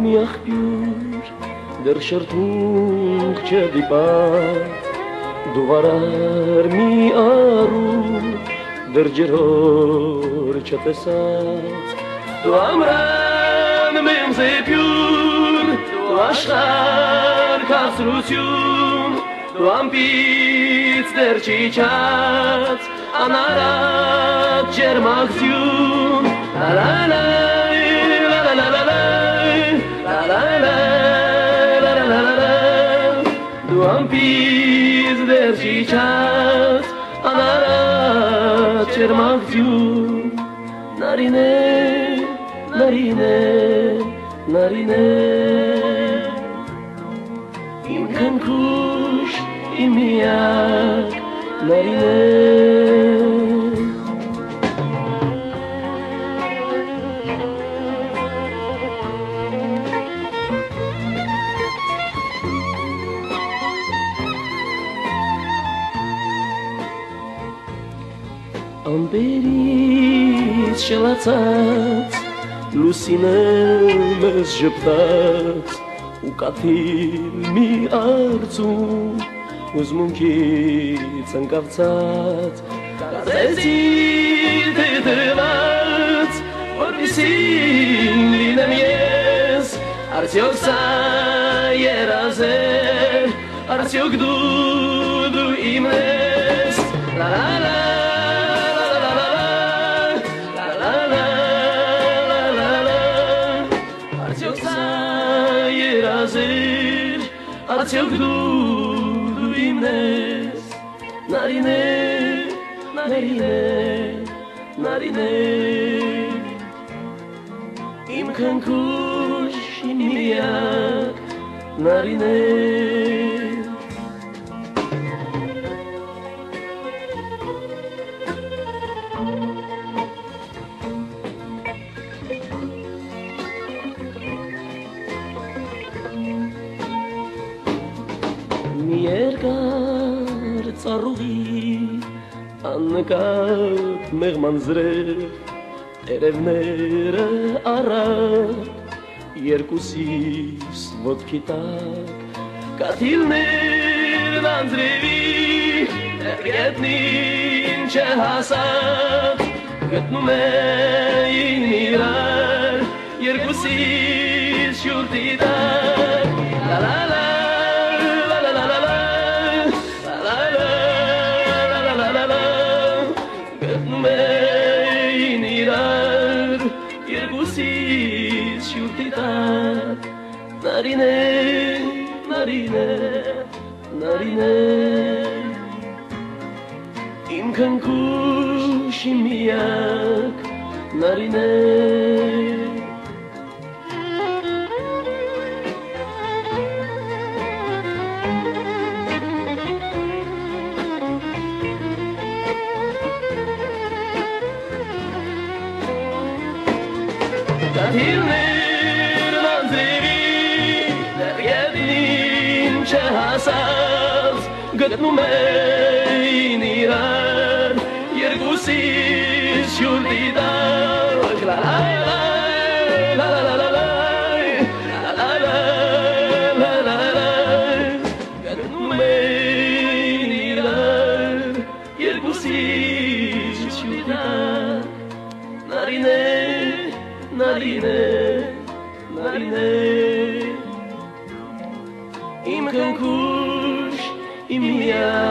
Մի աղբյուր դեռ շրթունք չդիպած Դու վարար մի արու դեռ ջրոր չտեսած Դու ամրան մեմ զեպյուր դու աշխար կասրություն դու ամպից դեռ չիչած անարատ ջերմակցություն la Ուրիշ վերջի չած անարա չերմաղջու Նարինե նարինե նարինե Իմ քնքուշ իմ միակ նարինե ամբերից շլացած լուսինը մեզ ժպտած ու կաթիլ մի արծում հուզմունքից ընկավցած կազեցի դեդված որպիսին լինեմ ես արդյոք սա երազեր արդյոք դու դու իմն ես acel gând luminez. Narine, narine, narine, im cancuș, im iac, narine. Երկար ծառուղի աննկատ մեղման զրև տերևները առատ երկուսիս ոտքի տակ կաթիլներն անձրևի գետնին չհասած գտնում էին իրար երկուսիս շուրտի տակ narine, narine, narine. אם כאן כוש עם מיאק, נרינק. ասած գտնում էին իրան երկուսից շուրդի տակ լալայ Narine, narine, narine. Yeah.